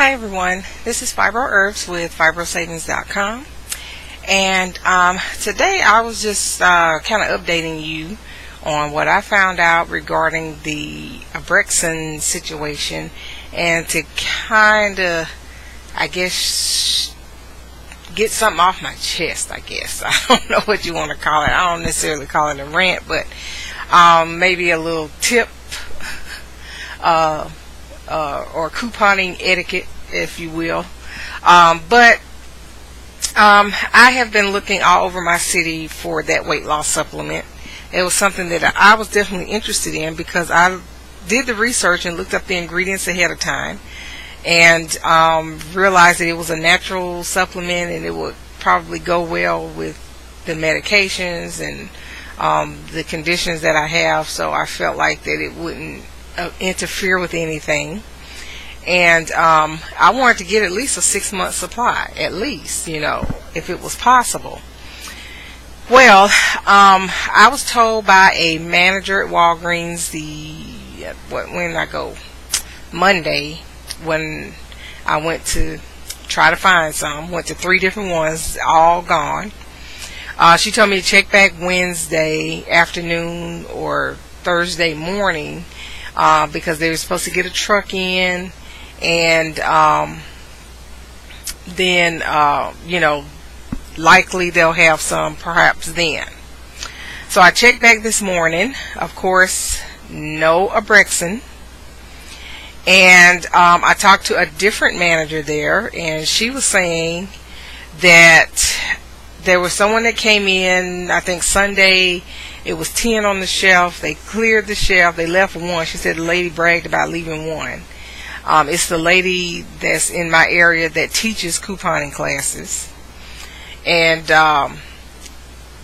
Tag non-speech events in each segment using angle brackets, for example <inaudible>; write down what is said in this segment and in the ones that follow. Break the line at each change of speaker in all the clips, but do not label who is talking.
Hi everyone, this is Fibro Herbs with FibroSavings.com and um, today I was just uh, kind of updating you on what I found out regarding the Abexin situation and to kind of, I guess, get something off my chest, I guess. <laughs> I don't know what you want to call it. I don't necessarily call it a rant, but um, maybe a little tip <laughs> uh, uh, or couponing etiquette, if you will. Um, but um, I have been looking all over my city for that weight loss supplement. It was something that I was definitely interested in because I did the research and looked up the ingredients ahead of time and um, realized that it was a natural supplement and it would probably go well with the medications and um, the conditions that I have. So I felt like that it wouldn't uh, interfere with anything. And um, I wanted to get at least a six month supply, at least, you know, if it was possible. Well, um, I was told by a manager at Walgreens the what when I go Monday when I went to try to find some. Went to three different ones, all gone. Uh, she told me to check back Wednesday afternoon or Thursday morning uh, because they were supposed to get a truck in, and um, then uh, you know likely they'll have some perhaps then. So I checked back this morning. Of course, no Abexin. And um, I talked to a different manager there, and she was saying that there was someone that came in, I think Sunday, it was 10 on the shelf. They cleared the shelf. They left one. She said the lady bragged about leaving one. Um, it's the lady that's in my area that teaches couponing classes. And um,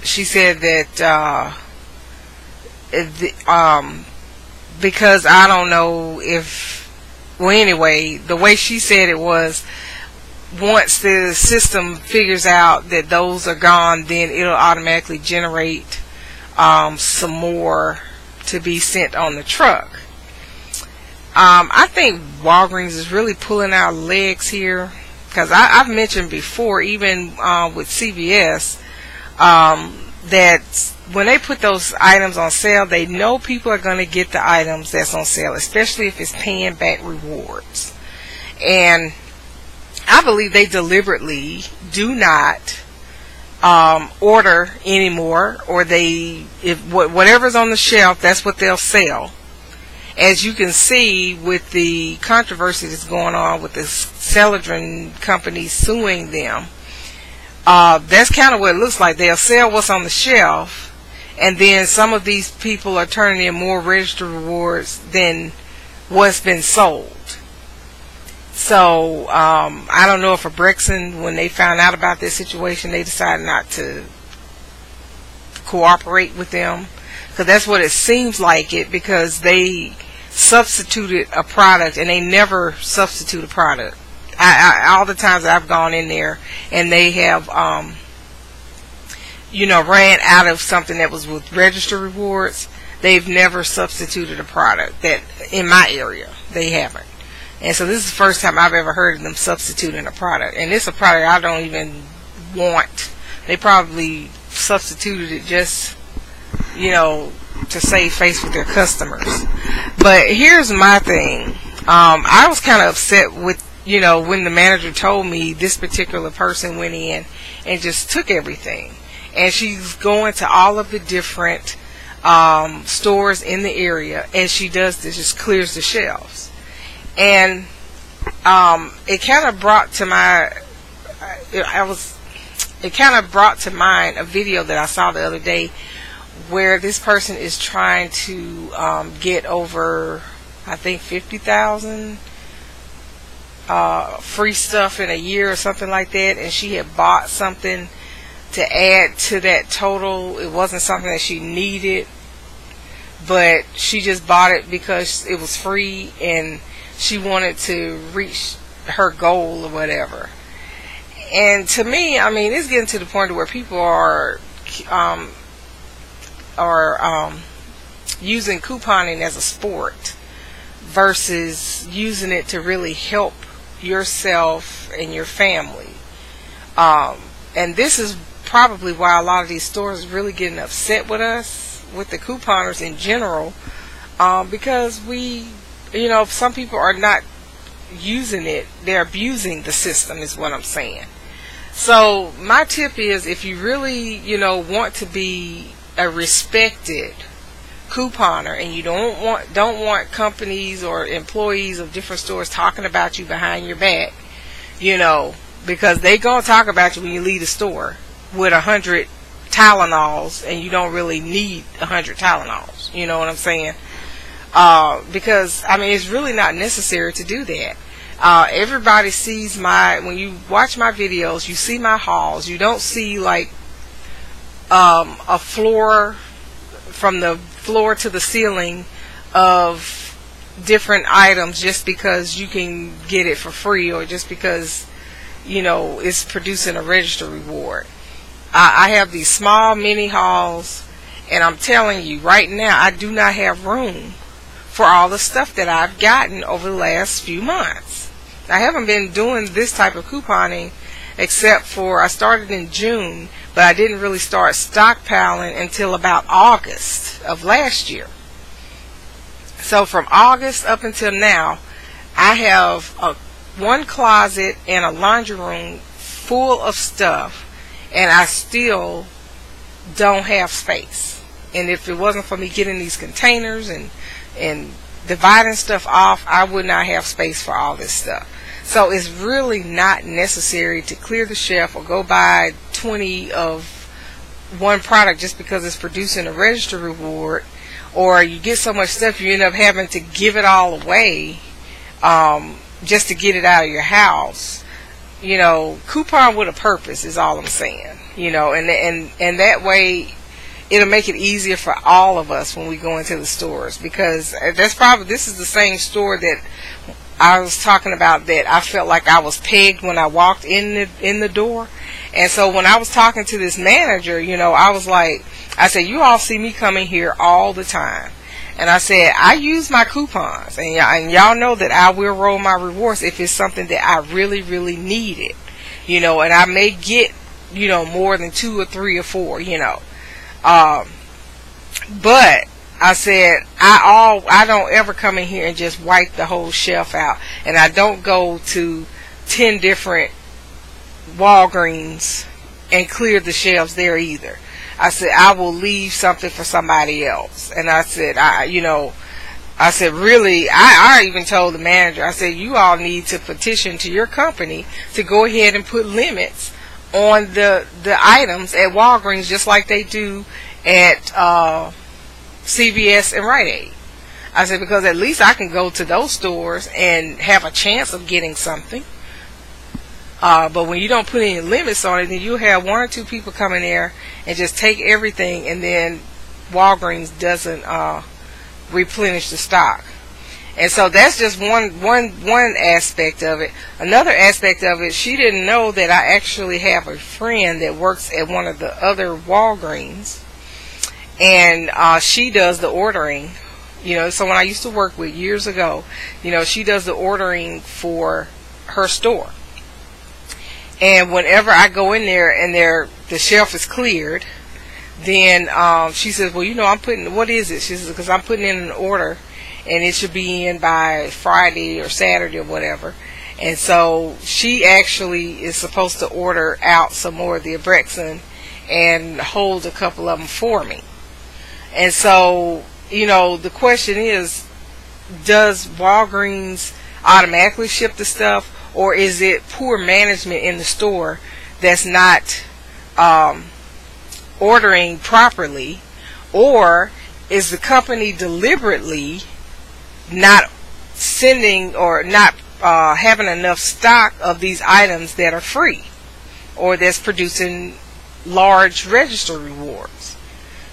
she said that uh, the, um, because I don't know if, well, anyway, the way she said it was once the system figures out that those are gone, then it'll automatically generate um, some more to be sent on the truck. Um, I think Walgreens is really pulling our legs here because I've mentioned before, even uh, with CVS, um, that when they put those items on sale, they know people are going to get the items that's on sale, especially if it's paying back rewards. And I believe they deliberately do not um, order anymore, or they if whatever's on the shelf, that's what they'll sell. As you can see with the controversy that's going on with the Celadrin company suing them, uh, that's kind of what it looks like. They'll sell what's on the shelf, and then some of these people are turning in more registered rewards than what's been sold. So um, I don't know if Abexin, when they found out about this situation, they decided not to cooperate with them because that's what it seems like it because they substituted a product and they never substitute a product. I, I, all the times I've gone in there and they have, um, you know, ran out of something that was with register rewards, they've never substituted a product that in my area they haven't. And so this is the first time I've ever heard of them substituting a product. And it's a product I don't even want. They probably substituted it just, you know, to save face with their customers. But here's my thing. Um, I was kind of upset with, you know, when the manager told me this particular person went in and just took everything. And she's going to all of the different um, stores in the area, and she does this, just clears the shelves and um, it kind of brought to my I was it kind of brought to mind a video that I saw the other day where this person is trying to um, get over I think fifty thousand uh, free stuff in a year or something like that, and she had bought something to add to that total. It wasn't something that she needed, but she just bought it because it was free and she wanted to reach her goal or whatever. And to me, I mean, it's getting to the point where people are um, are um, using couponing as a sport versus using it to really help yourself and your family. Um, and this is probably why a lot of these stores really getting upset with us, with the couponers in general, um, because we, you know, some people are not using it, they're abusing the system, is what I'm saying. So, my tip is if you really, you know, want to be a respected couponer and you don't want don't want companies or employees of different stores talking about you behind your back, you know, because they gonna talk about you when you leave the store with a hundred Tylenols and you don't really need a hundred Tylenols. You know what I'm saying? Uh, because I mean it's really not necessary to do that. Uh, everybody sees my when you watch my videos, you see my hauls. You don't see like um, a floor from the floor to the ceiling of different items just because you can get it for free or just because you know it's producing a register reward. I, I have these small mini hauls, and I'm telling you right now, I do not have room for all the stuff that I've gotten over the last few months. I haven't been doing this type of couponing except for I started in June, but I didn't really start stockpiling until about August of last year. So from August up until now, I have a one closet and a laundry room full of stuff and I still don't have space. And if it wasn't for me getting these containers and and dividing stuff off, I would not have space for all this stuff. So it's really not necessary to clear the shelf or go buy 20 of one product just because it's producing a register reward or you get so much stuff you end up having to give it all away um, just to get it out of your house you know, coupon with a purpose is all I'm saying. You know, and and and that way it'll make it easier for all of us when we go into the stores because uh, that's probably this is the same store that I was talking about that I felt like I was pegged when I walked in the in the door. And so when I was talking to this manager, you know, I was like I said, You all see me coming here all the time. And I said, I use my coupons, and, and y'all know that I will roll my rewards if it's something that I really, really need it, you know, and I may get, you know, more than two or three or four, you know. Um, but I said, I all, I don't ever come in here and just wipe the whole shelf out, and I don't go to ten different Walgreens and clear the shelves there either. I said, I will leave something for somebody else. And I said, I, you know, I said, really, I, I even told the manager, I said, you all need to petition to your company to go ahead and put limits on the, the items at Walgreens just like they do at, uh, CVS and Rite Aid. I said, because at least I can go to those stores and have a chance of getting something. Uh, but when you don't put any limits on it, then you have one or two people coming there and just take everything, and then Walgreens doesn't uh, replenish the stock. And so that's just one one one aspect of it. Another aspect of it, she didn't know that I actually have a friend that works at one of the other Walgreens, and uh, she does the ordering. You know, someone I used to work with years ago. You know, she does the ordering for her store. And whenever I go in there and there the shelf is cleared, then um, she says, "Well, you know, I'm putting what is it?" She says, "Because I'm putting in an order, and it should be in by Friday or Saturday or whatever." And so she actually is supposed to order out some more of the Abexin and hold a couple of them for me. And so, you know, the question is, does Walgreens automatically ship the stuff? or is it poor management in the store that's not um, ordering properly, or is the company deliberately not sending or not uh, having enough stock of these items that are free or that's producing large register rewards?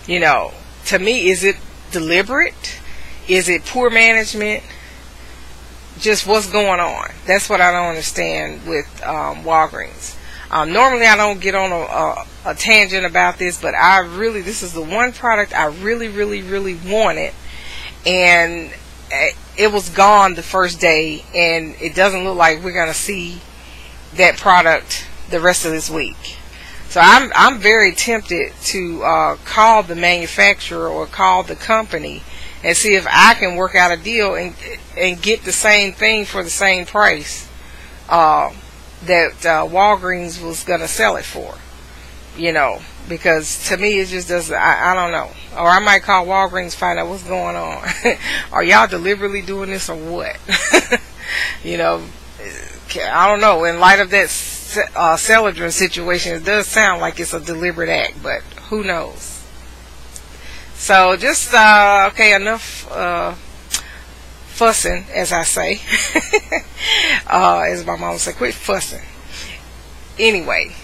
You know, to me, is it deliberate? Is it poor management? just what's going on. That's what I don't understand with um, Walgreens. Um, normally, I don't get on a, a, a, tangent about this, but I really, this is the one product I really, really, really wanted, and it was gone the first day, and it doesn't look like we're gonna see that product the rest of this week. So I'm I'm very tempted to uh, call the manufacturer or call the company and see if I can work out a deal and and get the same thing for the same price uh, that uh, Walgreens was gonna sell it for. You know, because to me it just doesn't. I, I don't know. Or I might call Walgreens find out what's going on. <laughs> Are y'all deliberately doing this or what? <laughs> you know, I don't know. In light of that uh, Celadrin situation, it does sound like it's a deliberate act, but who knows? So just uh, okay, enough uh, fussing, as I say, <laughs> uh, as my mom said, quit fussing. Anyway,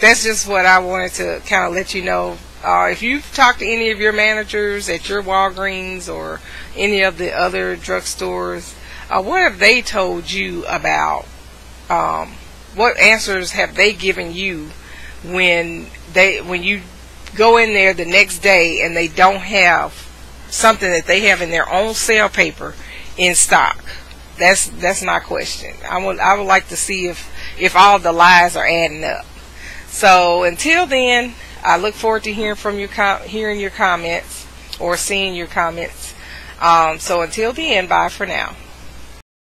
that's just what I wanted to kind of let you know. Uh, if you've talked to any of your managers at your Walgreens or any of the other drugstores, uh, what have they told you about um, what answers have they given you when they when you go in there the next day and they don't have something that they have in their own sale paper in stock? That's that's my question. I would I would like to see if if all the lies are adding up. So until then, I look forward to hearing from your com- hearing your comments or seeing your comments. Um, so until then, bye for now.